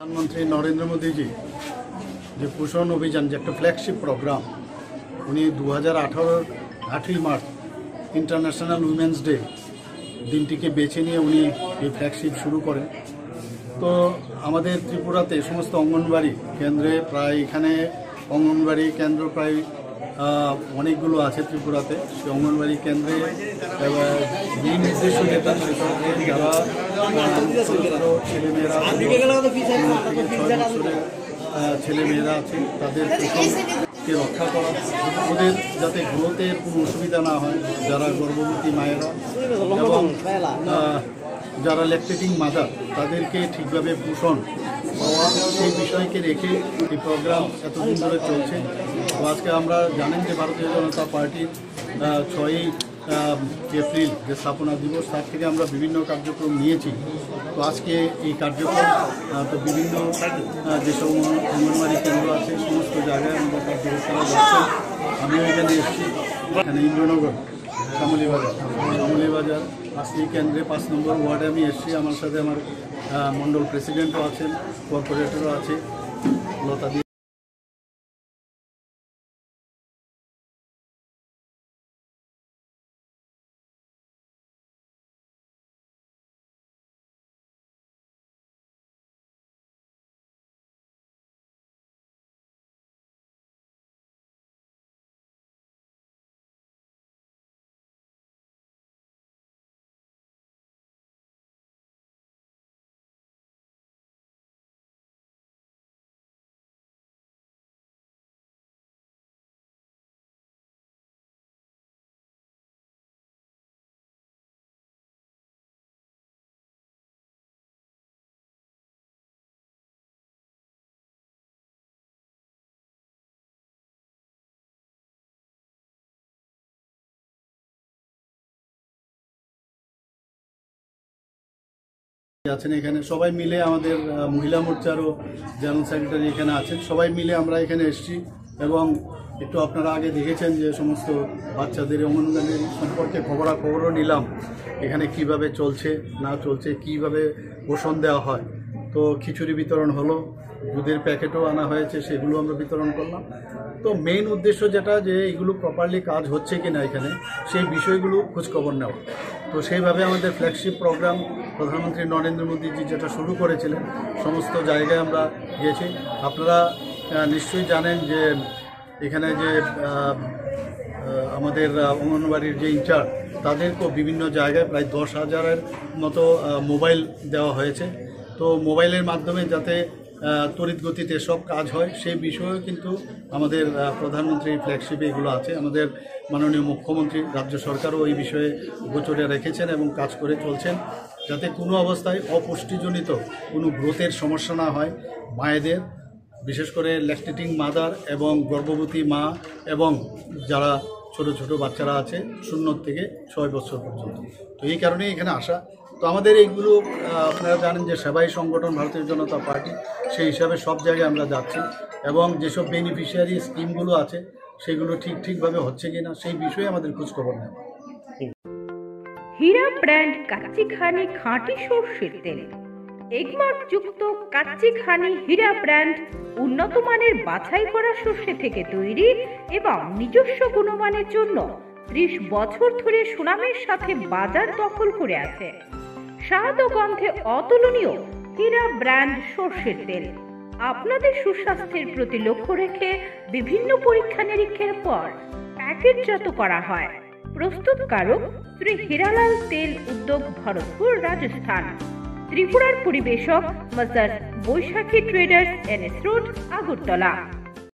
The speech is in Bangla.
প্রধানমন্ত্রী নরেন্দ্র মোদীজি যে পোষণ অভিযান, যে একটা ফ্ল্যাগশিপ প্রোগ্রাম উনি দু হাজার আঠারোর আটই মার্চ ইন্টারন্যাশনাল উইমেন্স ডে দিনটিকে বেছে নিয়ে উনি এই ফ্ল্যাগশিপ শুরু করেন। তো আমাদের ত্রিপুরাতে সমস্ত অঙ্গনবাড়ি কেন্দ্রে প্রায় এখানে অঙ্গনবাড়ি কেন্দ্র প্রায় অনেকগুলো আছে ত্রিপুরাতে। সেই অঙ্গনবাড়ি কেন্দ্রে এবার যারা আহ, ছোট ছোট ছেলেমেয়েরা ছেলে মেয়েরা আছে তাদের পোষণকে রক্ষা করা ওদের যাতে গ্রোথের কোনো অসুবিধা না হয় যারা গর্ভবতী মায়েরা এবং যারা ল্যাকটেটিং মাদার তাদেরকে ঠিকভাবে পোষণ পাওয়া সেই বিষয়কে রেখে এই প্রোগ্রাম এতদিন ধরে চলছে। তো আজকে আমরা জানেন যে ভারতীয় জনতা পার্টির ছয়ই এপ্রিল যে স্থাপনা দিবস, তার থেকে আমরা বিভিন্ন কার্যক্রম নিয়েছি। তো আজকে এই কার্যক্রম তো বিভিন্ন যেসব অঙ্গন- অঙ্গনওয়াড়ি কেন্দ্র আছে, সমস্ত জায়গায় আমরা কার্যক্রম করা যাচ্ছে আমিও এখানে এসেছি। এখানে ইন্দ্রনগর। শ্যামলী বাজার শ্যামলী বাজার এই কেন্দ্রে পাঁচ নম্বর ওয়ার্ডে আমি এসছি। আমার সাথে আমার আহ, মণ্ডল প্রেসিডেন্টও আছেন কর্পোরেটরও আছে লতা আছেন এখানে। সবাই মিলে আমাদের মহিলা মোর্চারও জেনারেল সেক্রেটারি এখানে আছেন। সবাই মিলে আমরা এখানে এসেছি এবং একটু আপনারা আগে দেখেছেন যে সমস্ত বাচ্চাদের অনুদানের সম্পর্কে খবরাখবরও নিলাম। এখানে কীভাবে চলছে, না চলছে, কীভাবে পোষণ দেওয়া হয়। তো খিচুড়ি বিতরণ হলো। দুধের প্যাকেটও আনা হয়েছে, সেগুলো আমরা বিতরণ করলাম। তো মেইন উদ্দেশ্য যেটা যে এগুলো প্রপারলি কাজ হচ্ছে কি না এখানে, সেই বিষয়গুলো খোঁজখবর নেওয়া। তো সেইভাবে আমাদের ফ্ল্যাগশিপ প্রোগ্রাম প্রধানমন্ত্রী নরেন্দ্র মোদীজি যেটা শুরু করেছিলেন, সমস্ত জায়গায় আমরা গিয়েছি। আপনারা নিশ্চয়ই জানেন যে এখানে যে আমাদের অঙ্গনবাড়ির যে ইনচার্জ তাদেরকেও বিভিন্ন জায়গায় প্রায় দশ হাজারের মতো মোবাইল দেওয়া হয়েছে। তো মোবাইলের মাধ্যমে যাতে তড়িৎ গতিতে সব কাজ হয়। সেই বিষয়েও কিন্তু আমাদের প্রধানমন্ত্রী ফ্ল্যাগশিপে এগুলো আছে। আমাদের মাননীয় মুখ্যমন্ত্রী, রাজ্য সরকারও এই বিষয়ে গোচরে রেখেছেন এবং কাজ করে চলছেন। যাতে কোনো অবস্থায় অপুষ্টিজনিত কোনো গ্রোথের সমস্যা না হয় মায়েদের, বিশেষ করে ল্যাকটেটিং মাদার এবং গর্ভবতী মা এবং যারা ছোট ছোট বাচ্চারা আছে শূন্য থেকে ছয় বছর পর্যন্ত। তো এই কারণেই এখানে আসা। তো আমাদের এইগুলো আপনারা জানেন যে সেবাই সংগঠন ভারতীয় জনতা পার্টি, সেই হিসাবে সব জায়গায় আমরা যাচ্ছি এবং যেসব বেনিফিশিয়ারি স্কিমগুলো আছে, সেগুলো ঠিক ঠিকভাবে হচ্ছে কিনা, সেই বিষয়ে আমাদের খোঁজখবর নেওয়া। হীরা ব্র্যান্ড কাচ্চিখানি খাঁটি সর্ষের তেল। এগমার্ক যুক্ত কাচ্চিখানি হীরা ব্র্যান্ড উন্নত মানের বাছাই করা সর্ষে থেকে তৈরি এবং নিজস্ব গুণমানের জন্য ত্রিশ বছর ধরে সুনামের সাথে বাজার দখল করে আছে। স্বাদ ও গন্ধে অতুলনীয় হীরা ব্র্যান্ড সর্ষের তেল। আপনাদের সুস্বাস্থ্যের প্রতি লক্ষ্য রেখে বিভিন্ন পরীক্ষা নিরীক্ষার পর প্যাকেটজাত করা হয়। প্রস্তুতকারক শ্রী হীরালাল তেল উদ্যোগ ভরতপুর, রাজস্থান। ত্রিপুরার পরিবেশক মাজার Baishakhi traders, NS road, Agartala.